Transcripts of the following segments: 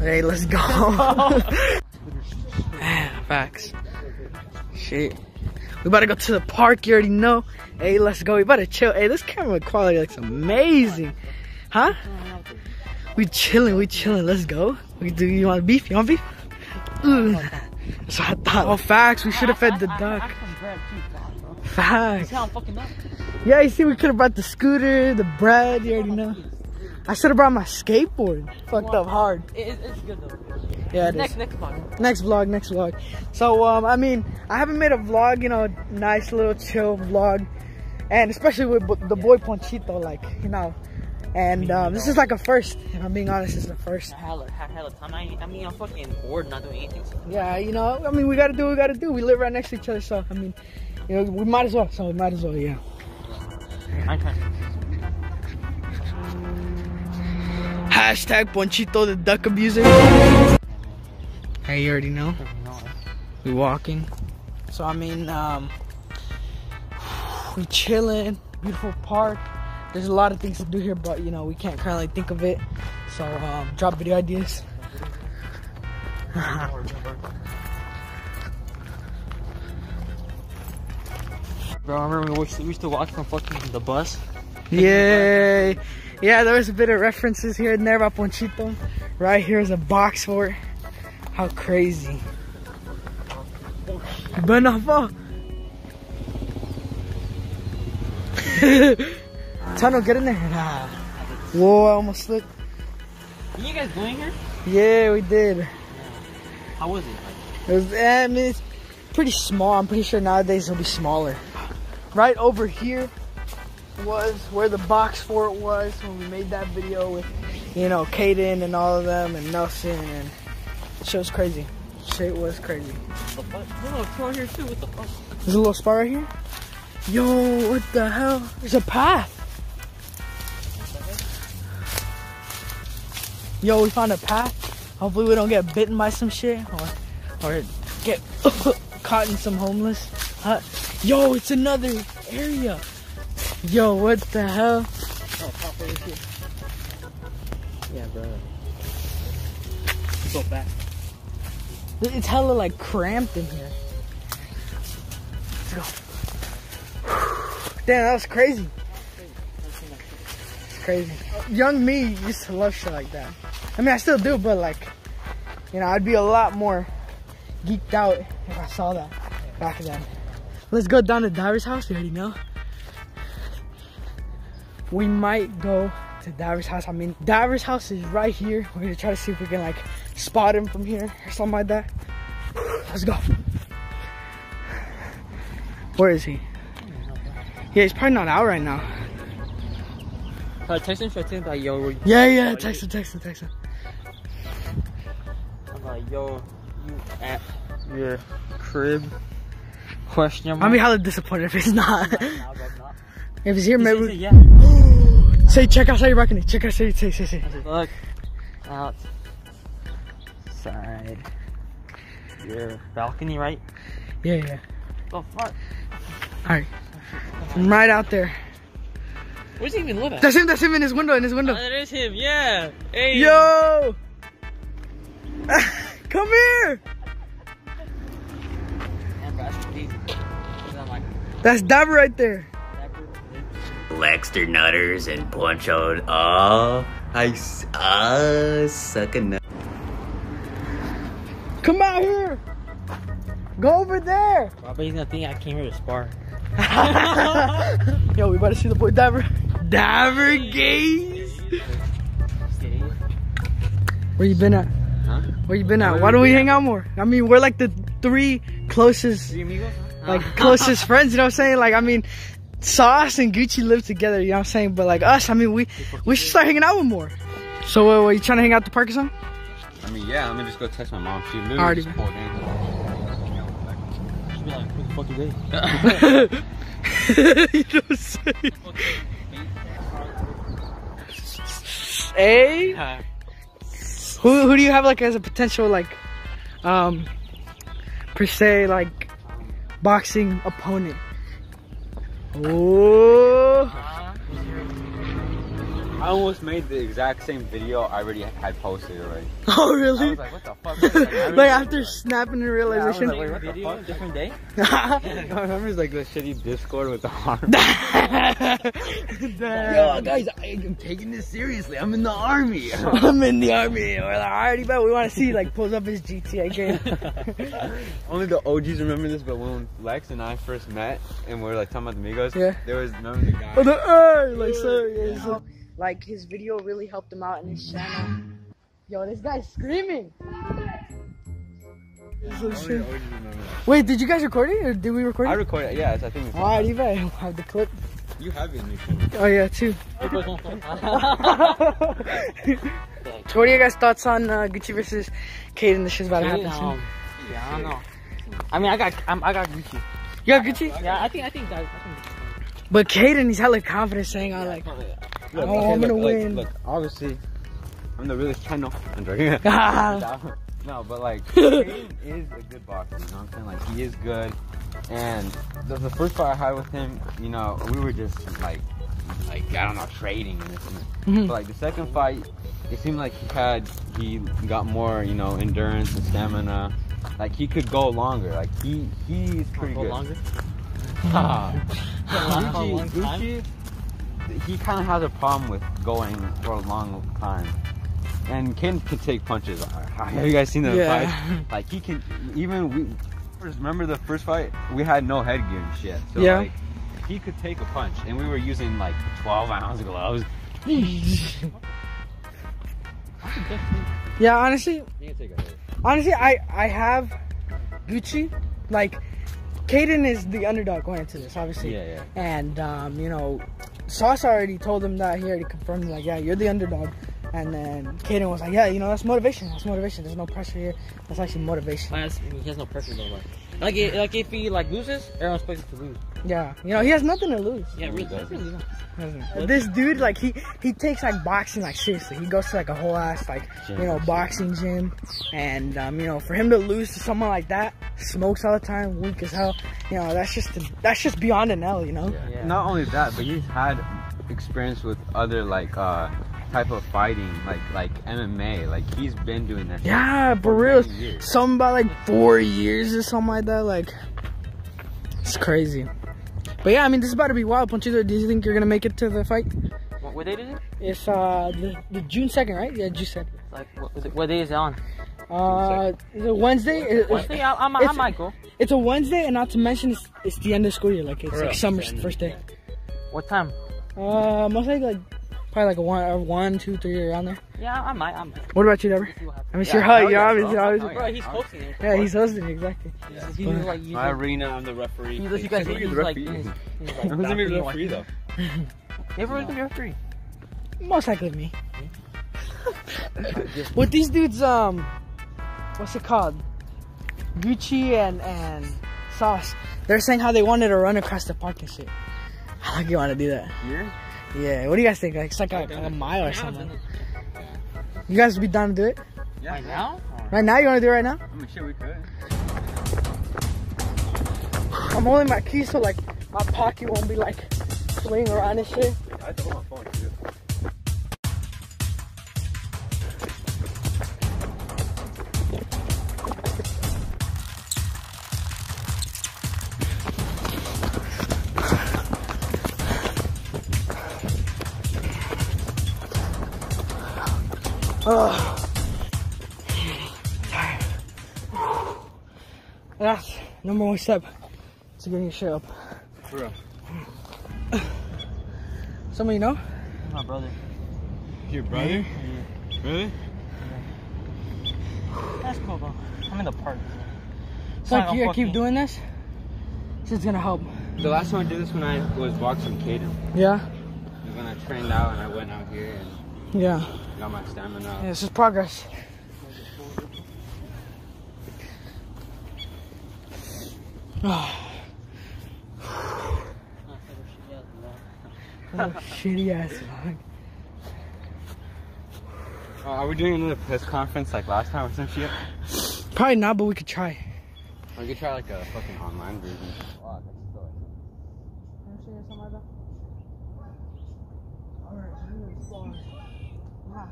Hey, let's go. Facts. Shit. We about to go to the park, you already know. Hey, let's go. We about to chill. Hey, this camera quality looks amazing. Huh? We chilling, we chilling. Let's go. We do you want beef? You want beef? Ooh. That's what I thought. Oh, facts. We should have fed the duck. Facts. Yeah, you see, we could have brought the scooter, the bread. You already know. I should have brought my skateboard. Fucked up hard. It, it's good though. Yeah, it Next, is. next vlog. Next vlog, next vlog. So, um, I mean, I haven't made a vlog, you know, nice little chill vlog. And especially with the boy Ponchito, like, you know. And um, this is like a first. If I'm being honest, this is the first. Hella, hella time. I, I mean, I'm fucking bored, not doing anything. So. Yeah, you know, I mean, we gotta do what we gotta do. We live right next to each other, so, I mean, you know, we might as well. So, we might as well, yeah. I'm trying. Hashtag Ponchito the duck abuser. Hey, you already know. We walking. So I mean, um, we chilling. Beautiful park. There's a lot of things to do here, but you know we can't currently think of it. So um, drop video ideas. Bro, I remember we used, to, we walk from fucking the bus. Yay! Yeah, there was a bit of references here and there about Ponchito. Right here is a box fort. How crazy. Fall. Tunnel, get in there. Ah. Whoa, I almost slipped. Did you guys going here? Yeah, we did. How was it? It was, eh, I mean, it's pretty small. I'm pretty sure nowadays it'll be smaller. Right over here was where the box fort was when we made that video with, you know, Kaden and all of them and Nelson and shit was crazy. Shit was crazy. what the fuck? No, it's over here too. What the fuck? There's a little spot right here. Yo, what the hell? There's a path. Yo, we found a path. Hopefully we don't get bitten by some shit or or get caught in some homeless hut. Yo, it's another area. Yo, what the hell? Oh, pop over here. Yeah, bro. Go back. It's hella like cramped in here. Let's go. Damn, that was crazy. It's crazy. Young me used to love shit like that. I mean, I still do, but like, you know, I'd be a lot more geeked out if I saw that back then. Let's go down to Diver's house. You already know. We might go to Diver's house. I mean, Diver's house is right here. We're gonna try to see if we can like spot him from here or something like that. Let's go. Where is he? Yeah, he's probably not out right now. Uh, text him, tell him like, yo, Yeah, yeah, text him, text him, text him. I'm like, yo, you at your crib? Question I'll be hella disappointed if he's not. Nah, bro, nah. if he's here, maybe. yeah. Say, check outside your balcony. Check outside. Say, say, say. I look, out, side, your balcony, right? Yeah, yeah. The fuck? Alright. I'm right out there. Where's he even live at? That's him, that's him in his window, in his Oh, window. that is him, yeah. Hey. Yo! Come here! That's crazy. 'Cause I'm like, That's Dabber right there. Lexter Nutters and Poncho. Oh, I uh, suck a nut. Come out here! Go over there! Bro, but gonna think I came here to spar. Yo, we about to see the boy Dabber. Dabber Gaze! Where you been at? Huh? Where you been at? Why don't we hang out more? I mean, we're like the three closest, Three amigos? Huh? like closest friends. You know what I'm saying? Like, I mean, Sauce and Gucci live together. You know what I'm saying? But like us, I mean, we we should start hanging out with more. So, uh, what, you trying to hang out at the park or something? I mean, yeah, I'm gonna just go text my mom. She literally Already. just called in. She'd be like, what the fuck is this? you know what I'm saying? Hey, who who do you have like as a potential like, um, per se like, boxing opponent? Oh, I almost made the exact same video I already had posted already. Oh, I really? was like, what the fuck? Like, Like after snapping the Yeah, I was realization. like, wait, what the fuck? different day. I remember like the shitty Discord with the arm. Damn. guys, I am taking this seriously. I'm in the army. I'm in the army. We're like, alrighty, bet we want to see like pulls up his GTA game. Only the OGs remember this, but when Lex and I first met and we were like talking about the Migos, Yeah. there was remember the guy. Oh, the, uh, like so, yeah, so- Like his video really helped him out in his channel. Yo, this guy's screaming. So Only shit. the OGs remember that. Wait, did you guys record it or did we record it? I it? recorded, yeah, it's, I think it's Alrighty, bet. I have the clip. You have it in your phone. Oh yeah, too. so what are you guys' thoughts on uh, Gucci versus Caden? This shit's about to happen soon. Yeah, I don't know. I mean, I got, I'm, I got Gucci. You got Gucci? Yeah, I think, I think that. I think But Caden, he's hella confident saying, "I like." Look, Oh, I'm gonna look, win. Look, look, obviously, I'm the realest channel. I'm joking. no, but like, Caden is a good boxer. You know what I'm saying? Like, he is good. And the, the first fight I had with him, you know, we were just like, like I don't know, trading and this and that. Mhm. But like the second fight, it seemed like he had, he got more, you know, endurance and stamina. Like he could go longer. Like he, he's pretty go good. longer. Ah. Gucci, Gucci, long time. Gucci, he kind of has a problem with going for a long time. And Ken can take punches. Have you guys seen the Yeah. fight? Like he can even we remember the first fight we had no headgear and shit. So Yeah. like he could take a punch and we were using like 12 ounce gloves. yeah, honestly, He can take a hit. honestly, I I have Gucci. Like, Caden is the underdog going into this, obviously. Yeah, yeah. And um, you know, Sauce already told him that. He already confirmed, like, yeah, you're the underdog. And then Kaden was like, yeah, you know, that's motivation. That's motivation. There's no pressure here. That's actually motivation. He has no pressure though. Like, like, it, like if he like loses, everyone's expected to lose. Yeah, you know, he has nothing to lose. Yeah, really, really. not. This dude, like, he he takes like boxing like seriously. He goes to like a whole ass like you know boxing gym, and um, you know, for him to lose to someone like that, smokes all the time, weak as hell. You know, that's just that's just beyond an L. You know. Yeah. Not only that, but he's had experience with other like uh type of fighting, like like MMA. Like he's been doing that. Yeah, for for real. Something about like four years or something like that. Like, it's crazy. But yeah, I mean, this is about to be wild. Ponchito, do you think you're gonna make it to the fight? What, what date is it? It's uh the, the June second, right? Yeah, June second. Like, what, is it, what day is it on? Uh, is it Wednesday? Wednesday. I, I, might- I it's- might go. It's a Wednesday, and not to mention it's, it's the end of school year. Like it's For like us, summer's the end of first day. What time? Uh, most likely like probably like a one, or one, two, three around there. Yeah, I might. I might. What about you, Dabber? See what happens. I mean, Yeah, sure, hell? You're obviously, bro. obviously. Bro, he's hosting it. Yeah, he's hosting exactly. He's, he's like, he's My like, arena, I'm the referee. he's you guys, Who's he's the like, referee? he's, he's like, Who's gonna be the referee though? Everyone's gonna be referee. Most likely me. With these dudes, um, what's it called? Gucci and and Sauce. They're saying how they wanted to run across the park and shit. How long you want to do that? Here? Yeah. Yeah, what do you guys think? Like it's like a, like a mile or something. You guys would be down to do it Yeah. Right now? right now? You want to do it right now? I mean, shit, we could. I'm holding my keys so like my pocket won't be like swinging around and shit. I have to hold my phone too. Ugh. Tired. That's number one step to getting your shit up. For real. Someone you know? My brother. Your brother? Really? Yeah. That's cool, though. I'm in the park. So like, I'm you keep fucking- doing this. This is gonna help. The last time I did this when I was boxing Caden. Yeah, When I trained out and I went out here and yeah. Got my stamina. Yeah, this is progress. Oh, shitty ass vlog. Uh, are we doing another press conference like last time or some shit? Probably not, but we could try. We could try like a fucking online version. Wow, that's still like- What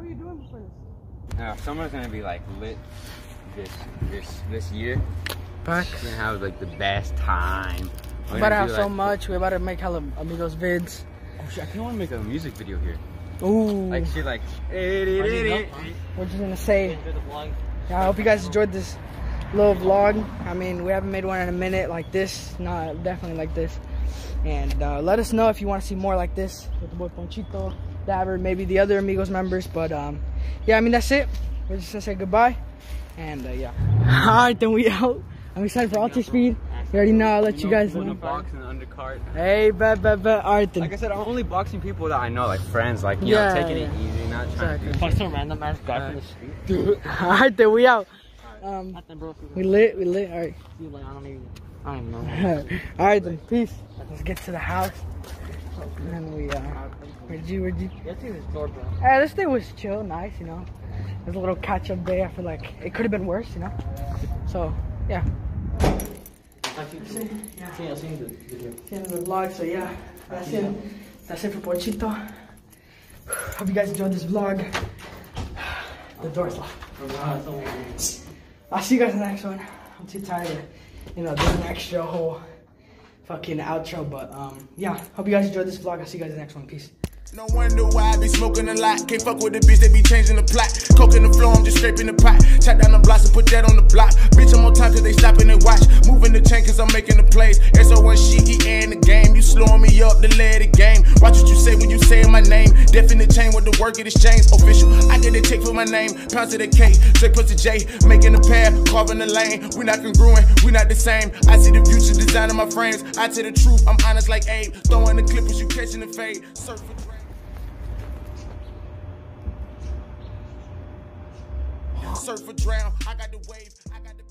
are you doing for this? Now, if someone's gonna be like lit this this this year, Back. we're gonna have like the best time. We're about to have so much. We're about to make hella amigos vids. Oh shit! I kind of want to make a music video here. Ooh. Like shit, like. Eh, eh, eh, we're just gonna say. Yeah, I hope you guys enjoyed this little vlog. I mean, we haven't made one in a minute like this. Not definitely like this. And uh, let us know if you want to see more like this with the boy Ponchito, Dabber, maybe the other amigos members. But um, yeah, I mean that's it. We're just gonna say goodbye. And uh, yeah. All right, then we out. I'm excited for Ultra Speed. You already know. I'll let you guys No know. boxing undercard. Hey, bet, bet, bet. All right then. Like I said, I'm only boxing people that I know, like friends, like you Yeah, know, taking yeah. it easy, not trying Exactly. to. Fuck some random ass guy from the street. Dude. All right, then we out. Um, Nothing, bro. we lit, we lit. All right. See, like, I don't even. I don't know. All right then. Peace. Let's get to the house. And then we uh, where'd you, where'd you? Let's see this door, bro. Hey, this day was chill, nice, you know. It was a little catch up day. I feel like it could have been worse, you know. So yeah. Yeah. See, seen the video. That's the end of the vlog. So yeah, that's it. That's it for Ponchito. Hope you guys enjoyed this vlog. The door's locked. I'll see you guys in the next one. I'm too tired you know, do an extra whole fucking outro. But um, yeah, hope you guys enjoyed this vlog. I'll see you guys in the next one. Peace. No wonder why I be smoking a lot. Can't fuck with the bitch, they be changing the plot. Coke in the floor, I'm just scraping the pot. Chop down the blocks and put that on the block. Bitch, I'm on time cause they stopping and watch. Moving the chain cause I'm making the plays. SO1 shit, he in the game. You slowing me up to let the game. Watch what you say when you saying my name. Definite chain with the work it exchange. Official, I get a check for my name. Pounds to the K, J the J. Making the path, carving the lane. We not congruent, we not the same. I see the future design designing my frames. I tell the truth, I'm honest like Abe. Throwing the clippers, you catching the fade. Surf for drown. Surf or drown, I got the wave, I got the.